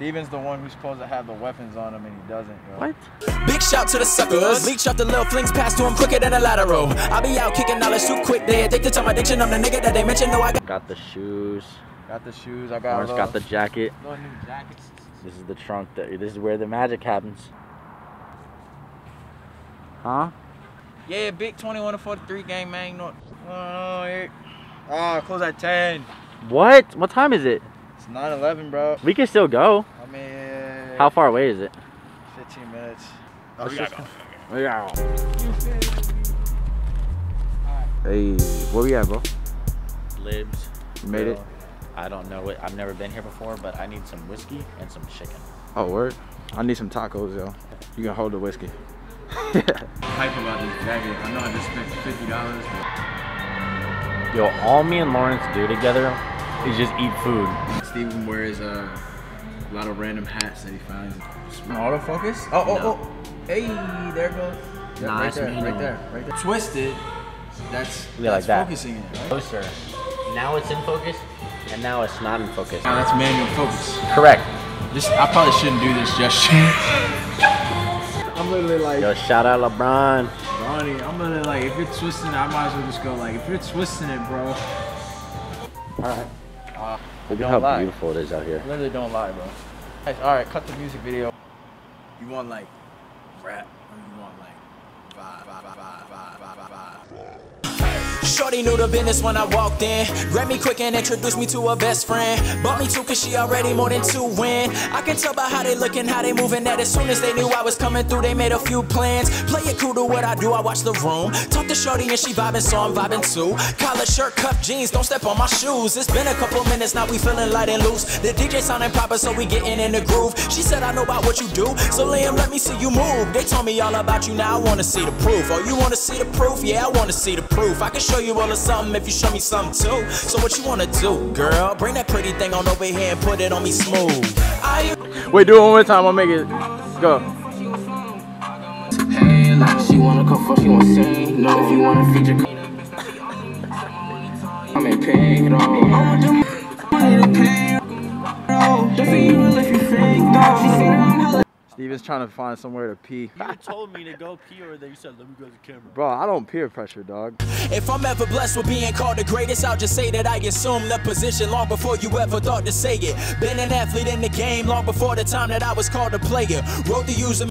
Steven's the one who's supposed to have the weapons on him and he doesn't, yo. What? Big shout to the suckers. Leech up the little flings past to him quicker than a lateral. I be out kicking knowledge too quick. They addicted to my addiction. I'm the nigga that they mentioned. No, I got. Got the shoes. Got the shoes, I got Lawrence a got the jacket. little new jackets. This is the trunk. That, this is where the magic happens. Huh? Yeah, big 21 to 43 game, man. You know, oh, here. Oh, close at 10. What? What time is it? It's 9 11, bro. We can still go. I mean, How far away is it? 15 minutes. Oh, Let's we just gotta go. Hey, where we at, bro? Libs. You made it? I don't know it. I've never been here before, but I need some whiskey and some chicken. Oh, word. I need some tacos, yo. You can hold the whiskey. Hype about this jacket. I know I just spent $50, but Yo, all me and Lawrence do together is just eat food. Steven wears uh, a lot of random hats that he finds. Autofocus? Oh, oh, No. oh. Hey, there it goes. Yeah, right Nice there, right there, right there. Twisted. That's, Yeah, like that. focusing it, right? Closer. Now it's in focus, and now it's not in focus. Now that's manual focus. Correct. This I probably shouldn't do this gesture. I'm literally like, Yo, shout out LeBron. Ronnie, I'm literally like, if you're twisting it, I might as well just go like, if you're twisting it, bro. Alright. Uh, Look at how lie. beautiful it is out here. Literally don't lie, bro. All right, cut the music video. You want like rap, or you want like vibe, vibe, vibe, vibe, vibe, vibe, vibe. Shorty knew the business when I walked in. Grabbed me quick and introduced me to her best friend. Bought me two cause she already more than two win. I can tell by how they looking, how they moving that as soon as they knew I was coming through, they made a few plans. Play it cool to what I do, I watch the room. Talk to Shorty and she vibing, so I'm vibing too. Collar shirt, cuff jeans, don't step on my shoes. It's been a couple minutes now, we feeling light and loose. The DJ sounding proper, so we getting in the groove. She said, I know about what you do, so Liam, let me see you move. They told me all about you, now I wanna see the proof. Oh, you wanna see the proof? Yeah, I wanna see the proof. I can show you all of something if you show me something too. So what you wanna do, girl? Bring that pretty thing on over here and put it on me smooth. I Wait, do it one more time. I'll make it. Go. Hey, like she wanna come fuck, she wanna sing. No, if you wanna feature, I'm in pay hella. Steven's trying to find somewhere to pee. You told me to go pee, or then you said, let me go to the camera. Bro, I don't peer pressure, dog. If I'm ever blessed with being called the greatest, I'll just say that I assumed the position long before you ever thought to say it. Been an athlete in the game long before the time that I was called a player. Wrote the user.